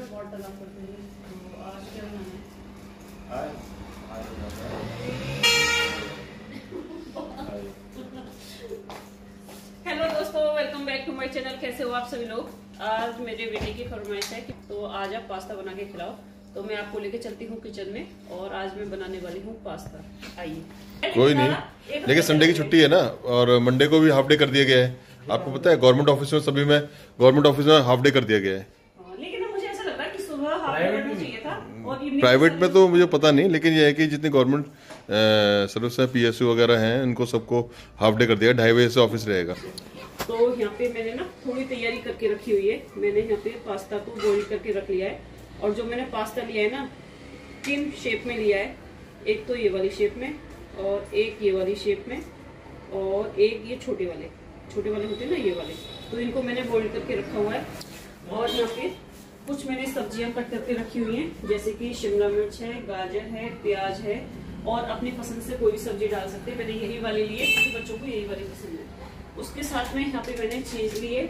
Hello दोस्तों welcome back to my channel कैसे हो आप सभी लोग? आज मेरे बेटे की फरमाइश है कि तो आज आप पास्ता बना के खिलाओ। तो मैं आपको लेके चलती हूँ किचन में और आज मैं बनाने वाली हूँ पास्ता। आइए। कोई नहीं, लेकिन संडे की छुट्टी है ना, और मंडे को भी हाफ़ डे कर दिया गया है। आपको पता है गवर्नमेंट ऑफ़िस में सभी में गवर्नमेंट ऑफ़िस में हाफ़ डे कर दिया गया है। प्राइवेट में तो मुझे पता नहीं लेकिन ये है कि जितनी गवर्नमेंट सर्विस है पीएसयू वगैरह हैं इनको सबको हाफ़ डे कर दिया ढाई बजे से ऑफ़िस रहेगा। तो यहाँ पे मैंने ना थोड़ी तैयारी करके रखी हुई है। मैंने यहाँ पे पास्ता को बॉईल करके रख लिया है। और जो मैंने पास्ता लिया है ना तीन शेप में लिया है। एक तो ये वाली शेप में और एक ये वाली शेप में और एक ये छोटे वाले। छोटे वाले होते हैं ना ये वाले। तो इनको मैंने बॉईल करके रखा हुआ है। और यहाँ पे कुछ मैंने सब्ज़ियाँ कट करके रखी हुई हैं, जैसे कि शिमला मिर्च है, गाजर है, प्याज है, और अपनी पसंद से कोई भी सब्ज़ी डाल सकते हैं। मैंने यही वाली लिए क्योंकि बच्चों को यही वाली पसंद है। उसके साथ में यहाँ पे मैंने चीज़ लिए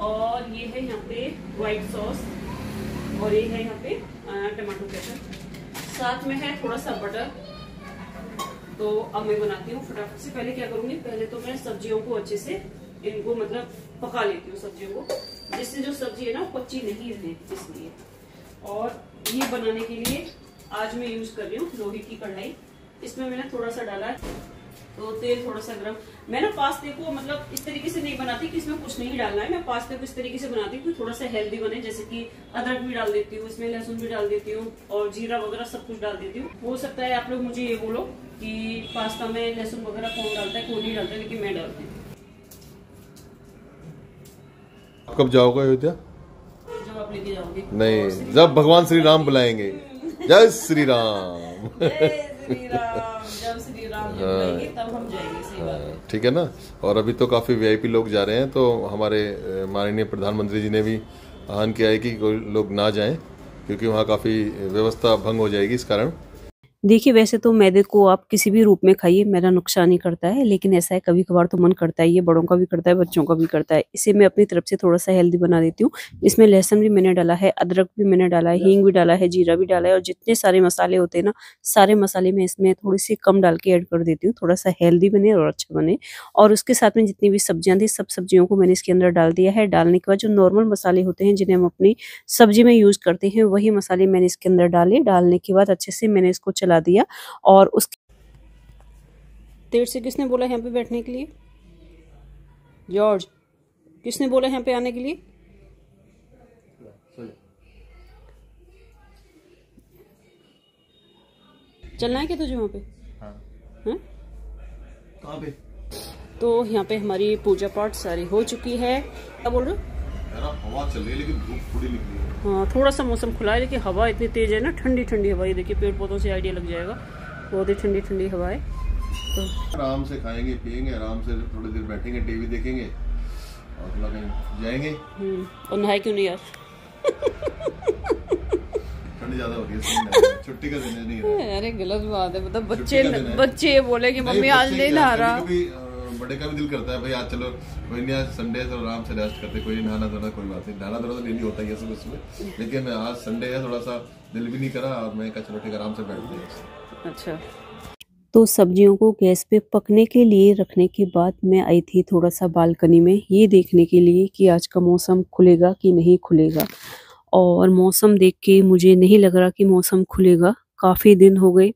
और ये है यहाँ पे व्हाइट सॉस और ये है यहाँ पे टमाटो केचप साथ में है थोड़ा सा बटर तो अब मैं बनाती हूँ फटाफट से। पहले क्या करूँगी, पहले तो मैं सब्जियों को अच्छे से इनको मतलब पका लेती हूँ, सब्जियों को। जिससे जो सब्ज़ी है ना कच्ची नहीं रहे इसलिए। और ये बनाने के लिए आज मैं यूज़ कर रही हूँ लोहे की कढ़ाई। इसमें मैंने थोड़ा सा डाला है। तो तेल थोड़ा सा गर्म। मैं ना पास्ते को मतलब इस तरीके से नहीं बनाती कि इसमें कुछ नहीं डालना है। मैं पास्ते को इस तरीके से बनाती हूँ थोड़ा सा हेल्दी बने, जैसे कि अदरक भी डाल देती हूँ, इसमें लहसुन भी डाल देती हूँ और जीरा वगैरह सब कुछ डाल देती हूँ। हो सकता है आप लोग मुझे ये बोलो कि पास्ता में लहसुन वगैरह कौन डालता है, कौन नहीं डालता है, लेकिन मैं डालती हूँ आप कब जाओगे अयोध्या? नहीं, जब भगवान श्री राम बुलाएँगे। जय श्री राम है, ठीक है ना? और अभी तो काफ़ी वीआईपी लोग जा रहे हैं तो हमारे माननीय प्रधानमंत्री जी ने भी आह्वान किया है कि कोई लोग ना जाएँ, क्योंकि वहाँ काफ़ी व्यवस्था भंग हो जाएगी इस कारण। देखिए, वैसे तो मैदे को आप किसी भी रूप में खाइए मेरा नुकसान नहीं करता है, लेकिन ऐसा है कभी कभार तो मन करता है ये बड़ों का भी करता है, बच्चों का भी करता है। इसे मैं अपनी तरफ़ से थोड़ा सा हेल्दी बना देती हूँ। इसमें लहसुन भी मैंने डाला है, अदरक भी मैंने डाला है, हींग भी डाला है, जीरा भी डाला है, और जितने सारे मसाले होते हैं ना, सारे मसाले मैं इसमें थोड़ी सी कम डाल के ऐड कर देती हूँ थोड़ा सा हेल्दी बने और अच्छा बने। और उसके साथ में जितनी भी सब्ज़ियाँ थी, सब सब्जियों को मैंने इसके अंदर डाल दिया है। डालने के बाद जो नॉर्मल मसाले होते हैं, जिन्हें हम अपनी सब्ज़ी में यूज़ करते हैं, वही मसाले मैंने इसके अंदर डाले। डालने के बाद अच्छे से मैंने इसको चला दिया और उस देर से किसने बोला यहाँ पे बैठने के लिए? जॉर्ज किसने बोला यहाँ पे आने के लिए? चलना है क्या तुझे वहाँ पे? हाँ? कहाँ पे? तो यहाँ पे हमारी पूजा पाठ सारी हो चुकी है। क्या बोल रहे हो? हवा चल रही है लेकिन धूप थोड़ी निकली है। हाँ थोड़ा सा मौसम खुला है लेकिन हवा इतनी तेज है ना ठंडी ठंडी हवा ये देखिए पेड़ पौधों से आइडिया लग जाएगा। बहुत ही ठंडी ठंडी हवा है। तो आराम से खाएँगे पियेंगे आराम से थोड़ी देर बैठेंगे टीवी देखेंगे और थोड़ा कहीं जाएँगे। हम्म, और नहाए क्यों नहीं यार? छुट्टी का दिन नहीं है। अरे गलत बात है। मतलब बच्चे। बच्चे बोले कि मम्मी आज नहीं नहा रहा। बड़े का भी दिल करता है, भाई आज चलो, कोई नहीं, आज संडे है आराम से रेस्ट करते, कोई नहाना धोना कोई बात नहीं। नहाना धोना तो डेली होता ही है सुबह सुबह, लेकिन आज संडे है थोड़ा सा दिल भी नहीं करा और मैं कहा ठीक आराम से बैठते हैं अच्छा। तो सब्जियों को गैस पे पकने के लिए रखने के बाद मैं आई थी थोड़ा सा बालकनी में, ये देखने के लिए कि आज का मौसम खुलेगा कि नहीं खुलेगा। और मौसम देख के मुझे नहीं लग रहा कि मौसम खुलेगा, काफ़ी दिन हो गए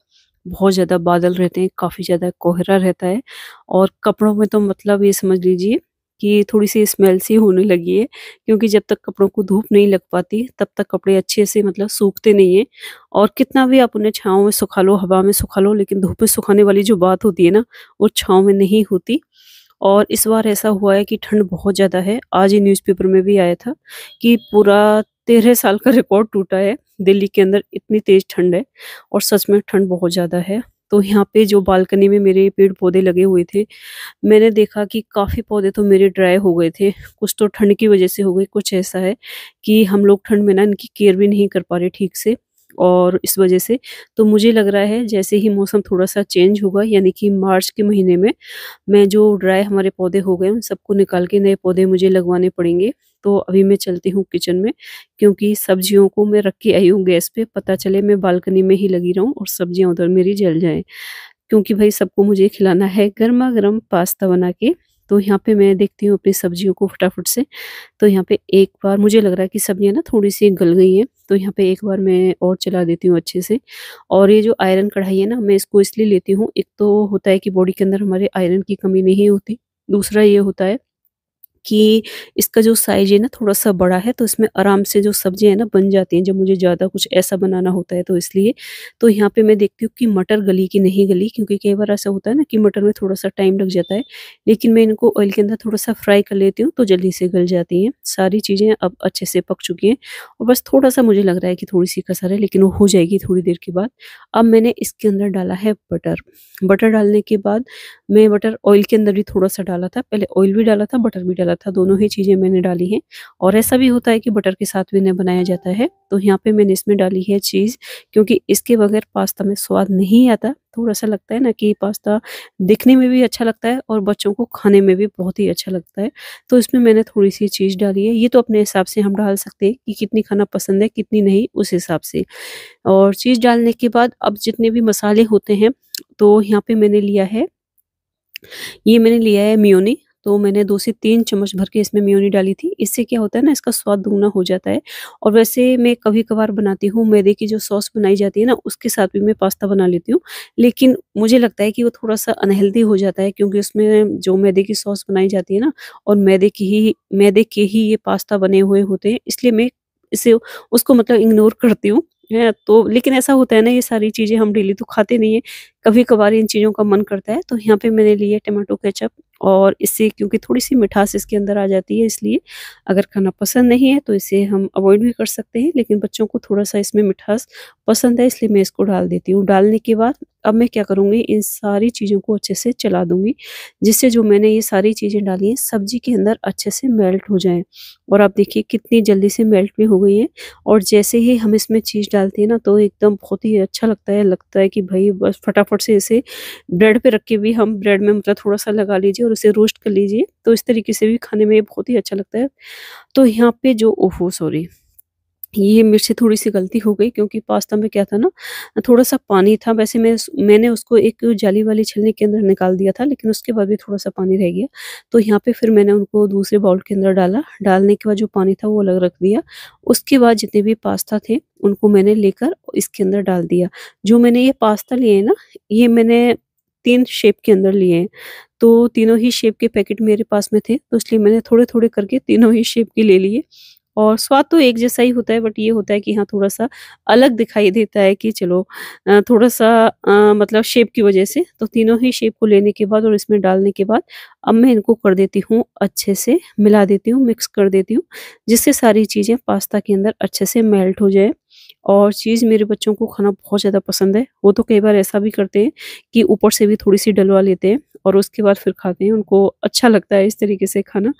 बहुत ज़्यादा बादल रहते हैं, काफ़ी ज़्यादा कोहरा रहता है और कपड़ों में तो मतलब ये समझ लीजिए कि थोड़ी सी स्मेल सी होने लगी है, क्योंकि जब तक कपड़ों को धूप नहीं लग पाती, तब तक कपड़े अच्छे से मतलब सूखते नहीं है और कितना भी आप उन्हें छाँव में सुखा लो, हवा में सुखा लो, लेकिन धूप में सुखाने वाली जो बात होती है ना, वो छाँव में नहीं होती और इस बार ऐसा हुआ है कि ठंड बहुत ज़्यादा है। आज ही न्यूज़पेपर में भी आया था कि पूरा तेरह साल का रिकॉर्ड टूटा है दिल्ली के अंदर इतनी तेज ठंड है और सच में ठंड बहुत ज़्यादा है। तो यहाँ पे जो बालकनी में मेरे पेड़ पौधे लगे हुए थे, मैंने देखा कि काफ़ी पौधे तो मेरे ड्राई हो गए थे। कुछ तो ठंड की वजह से हो गए कुछ ऐसा है कि हम लोग ठंड में ना इनकी केयर भी नहीं कर पा रहे ठीक से। और इस वजह से तो मुझे लग रहा है जैसे ही मौसम थोड़ा सा चेंज होगा, यानी कि मार्च के महीने में, मैं जो ड्राई हमारे पौधे हो गए, उन सबको निकाल के नए पौधे मुझे लगवाने पड़ेंगे। तो अभी मैं चलती हूँ किचन में, क्योंकि सब्जियों को मैं रख के आई हूँ गैस पे, पता चले मैं बालकनी में ही लगी रहूँ और सब्ज़ियाँ उधर मेरी जल जाएँ। क्योंकि भाई सबको मुझे खिलाना है गर्मा गर्म पास्ता बना के। तो यहाँ पे मैं देखती हूँ अपनी सब्जियों को फटाफट से। तो यहाँ पे एक बार मुझे लग रहा है कि सब्ज़ियाँ ना थोड़ी सी गल गई हैं तो यहाँ पे एक बार मैं और चला देती हूँ अच्छे से। और ये जो आयरन कढ़ाई है ना, मैं इसको इसलिए लेती हूँ, एक तो होता है कि बॉडी के अंदर हमारे आयरन की कमी नहीं होती, दूसरा ये होता है कि इसका जो साइज़ है ना थोड़ा-सा बड़ा है तो इसमें आराम से जो सब्ज़ियाँ हैं ना बन जाती हैं जब मुझे ज़्यादा कुछ ऐसा बनाना होता है तो इसलिए। तो यहाँ पे मैं देखती हूँ कि मटर गली कि नहीं गली क्योंकि कई बार ऐसा होता है ना कि मटर में थोड़ा-सा टाइम लग जाता है। लेकिन मैं इनको ऑयल के अंदर थोड़ा-सा फ्राई कर लेती हूँ तो जल्दी से गल जाती हैं। सारी चीज़ें अब अच्छे से पक चुकी हैं और बस थोड़ा-सा मुझे लग रहा है कि थोड़ी-सी कसर है लेकिन वो हो जाएगी थोड़ी देर के बाद। अब मैंने इसके अंदर डाला है बटर। बटर डालने के बाद मैं बटर ऑयल के अंदर भी थोड़ा-सा डाला था। पहले ऑयल भी डाला था, बटर भी डाला था, दोनों ही चीज़ें मैंने डाली हैं और ऐसा भी होता है कि बटर के साथ भी इन्हें बनाया जाता है। तो यहाँ पे मैंने इसमें डाली है चीज़ क्योंकि इसके बगैर पास्ता में स्वाद नहीं आता। थोड़ा-सा लगता है ना कि पास्ता दिखने में भी अच्छा लगता है और बच्चों को खाने में भी बहुत ही अच्छा लगता है। तो इसमें मैंने थोड़ी-सी चीज़ डाली है। ये तो अपने हिसाब से हम डाल सकते हैं कि कितनी खाना पसंद है, कितनी नहीं उस हिसाब से। और चीज़ डालने के बाद अब जितने भी मसाले होते हैं तो यहाँ पे मैंने लिया है ये मैंने लिया है मेयोनी तो मैंने दो से तीन चम्मच भर के इसमें म्योनी डाली थी। इससे क्या होता है ना इसका स्वाद दुगना हो जाता है और वैसे मैं कभी-कभार बनाती हूँ मैदे की जो सॉस बनाई जाती है ना उसके साथ भी मैं पास्ता बना लेती हूँ। लेकिन मुझे लगता है कि वो थोड़ा-सा अनहेल्दी हो जाता है क्योंकि उसमें जो मैदे की सॉस बनाई जाती है ना और मैदे की ही मैदे के ही ये पास्ता बने हुए होते हैं इसलिए मैं इसे उसको मतलब इग्नोर करती हूँ। हैं, तो लेकिन ऐसा होता है ना ये सारी चीज़ें हम डेली तो खाते नहीं है कभी-कभार इन चीज़ों का मन करता है तो यहाँ पे मैंने लिए टमाटो केचप और इससे क्योंकि थोड़ी-सी मिठास इसके अंदर आ जाती है, इसलिए अगर खाना पसंद नहीं है तो इसे हम अवॉइड भी कर सकते हैं, लेकिन बच्चों को थोड़ा-सा इसमें मिठास पसंद है, इसलिए मैं इसको डाल देती हूँ। डालने के बाद अब मैं क्या करूँगी, इन सारी चीज़ों को अच्छे से चला दूँगी, जिससे जो मैंने ये सारी चीज़ें डाली हैं, सब्ज़ी के अंदर अच्छे से मेल्ट हो जाएँ और आप देखिए कितनी जल्दी से मेल्ट भी हो गई है, और जैसे ही हम इसमें चीज़ डालते हैं ना तो एकदम बहुत ही अच्छा लगता है लगता है कि भाई बस फटाफट से इसे ब्रेड पे रख के भी हम ब्रेड में मतलब थोड़ा-सा लगा लीजिए और उसे रोस्ट कर लीजिए तो इस तरीके से भी खाने में बहुत ही अच्छा लगता है। तो यहाँ पे जो ओहो सॉरी ये मेरे से थोड़ी-सी गलती हो गई क्योंकि पास्ता में क्या था ना थोड़ा-सा पानी था वैसे मैं मैंने उसको एक जाली वाली छलनी के अंदर निकाल दिया था लेकिन उसके बाद भी थोड़ा-सा पानी रह गया। तो यहाँ पे फिर मैंने उनको दूसरे बाउल के अंदर डाला, डालने के बाद जो पानी था वो अलग रख दिया। उसके बाद जितने भी पास्ता थे उनको मैंने लेकर इसके अंदर डाल दिया। जो मैंने ये पास्ता लिए ना, ये मैंने 3 शेप के अंदर लिए हैं। तो तीनों ही शेप के पैकेट मेरे पास में थे तो इसलिए मैंने थोड़े-थोड़े करके तीनों ही शेप के ले लिए। और स्वाद तो एक जैसा ही होता है बट ये होता है कि हाँ थोड़ा-सा अलग दिखाई देता है कि चलो थोड़ा-सा अ, मतलब शेप की वजह से। तो तीनों ही शेप को लेने के बाद और इसमें डालने के बाद अब मैं इनको कर देती हूँ अच्छे से मिला देती हूँ, मिक्स कर देती हूँ जिससे सारी चीज़ें पास्ता के अंदर अच्छे से मेल्ट हो जाए। और चीज़ मेरे बच्चों को खाना बहुत ज़्यादा पसंद है। वो तो कई बार ऐसा भी करते हैं कि ऊपर से भी थोड़ी-सी डलवा लेते हैं और उसके बाद फिर खाते हैं। उनको अच्छा लगता है इस तरीके से खाना।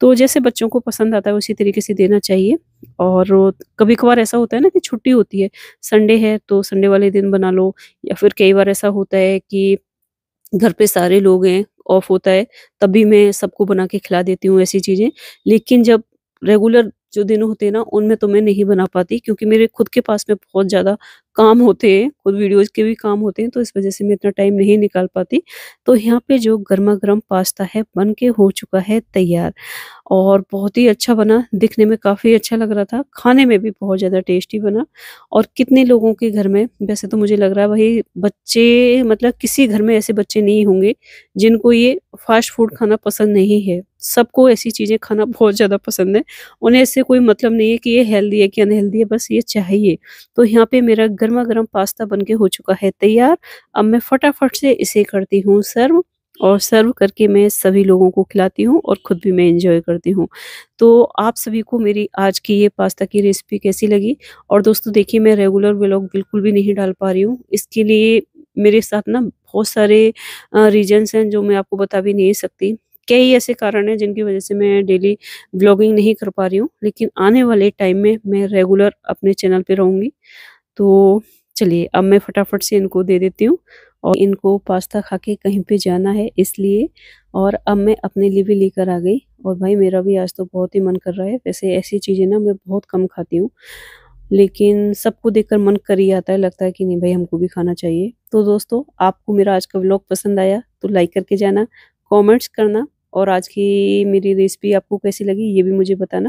तो जैसे बच्चों को पसंद आता है उसी तरीके से देना चाहिए और कभी-कभार ऐसा होता है ना कि छुट्टी होती है, संडे है तो संडे वाले दिन बना लो या फिर कई बार ऐसा होता है कि घर पे सारे लोग हैं, ऑफ़ होता है, तब भी मैं सबको बना के खिला देती हूँ ऐसी चीज़ें। लेकिन जब रेगुलर जो दिन होते हैं ना, उनमें तो मैं नहीं बना पाती क्योंकि मेरे खुद के पास में बहुत ज़्यादा काम होते हैं, खुद वीडियोज़ के भी काम होते हैं, तो इस वज़ह से मैं इतना टाइम नहीं निकाल पाती। तो यहाँ पे जो गर्मा गर्म पास्ता है, बन के हो चुका है तैयार और बहुत ही अच्छा बना, दिखने में काफ़ी अच्छा लग रहा था, खाने में भी बहुत ज़्यादा टेस्टी बना और कितने लोगों के घर में वैसे तो मुझे लग रहा है भाई बच्चे मतलब किसी घर में ऐसे बच्चे नहीं होंगे, जिनको ये फ़ास्ट फ़ूड खाना पसंद नहीं है। सबको ऐसी चीज़ें खाना बहुत ज़्यादा पसंद है। उन्हें इससे कोई मतलब नहीं है कि ये हेल्दी है कि अनहेल्दी है, बस ये चाहिए। तो यहाँ पे मेरा गरमा-गरम पास्ता बन के हो चुका है तैयार। अब मैं फटाफट से इसे करती हूँ सर्व और सर्व करके मैं सभी लोगों को खिलाती हूँ और खुद भी मैं एन्जॉय करती हूँ। तो आप सभी को मेरी आज की ये पास्ता की रेसिपी कैसी लगी? और दोस्तों, देखिए, मैं रेगुलर व्लॉग बिल्कुल भी नहीं डाल पा रही हूँ। इसके लिए मेरे साथ ना बहुत सारे रीज़न्स हैं जो मैं आपको बता भी नहीं सकती। कई ऐसे कारण हैं जिनकी वज़ह से मैं डेली ब्लॉगिंग नहीं कर पा रही हूँ। लेकिन आने वाले टाइम में मैं रेगुलर अपने चैनल पे रहूँगी। तो चलिए अब मैं फटाफट से इनको दे देती हूँ और इनको पास्ता खा के कहीं पे जाना है इसलिए। और अब मैं अपने लिए भी लेकर आ गई और भाई मेरा भी आज तो बहुत ही मन कर रहा है। वैसे ऐसी चीज़ें ना मैं बहुत कम खाती हूँ, लेकिन सबको देखकर मन कर ही आता है, लगता है कि नहीं भाई हमको भी खाना चाहिए। तो दोस्तों, आपको मेरा आज का व्लॉग पसंद आया तो लाइक करके जाना कमेंट्स करना और आज की मेरी रेसिपी आपको कैसी लगी ये भी मुझे बताना।